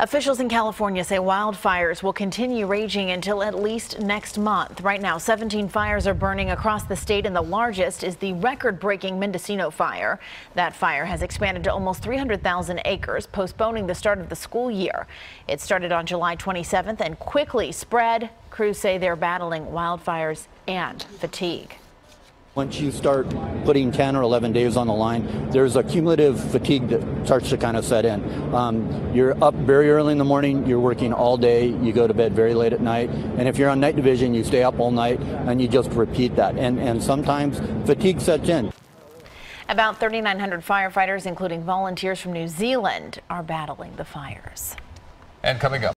Officials in California say wildfires will continue raging until at least next month. Right now, 17 fires are burning across the state, and the largest is the record breaking Mendocino fire. That fire has expanded to almost 300,000 acres, postponing the start of the school year. It started on July 27th and quickly spread. Crews say they're battling wildfires and fatigue. Once you start putting 10 or 11 days on the line, there's a cumulative fatigue that starts to kind of set in. Um, you're up very early in the morning, you're working all day, you go to bed very late at night, and if you're on night division, you stay up all night and you just repeat that. And, and sometimes fatigue sets in. About 3,900 firefighters, including volunteers from New Zealand, are battling the fires. And coming up.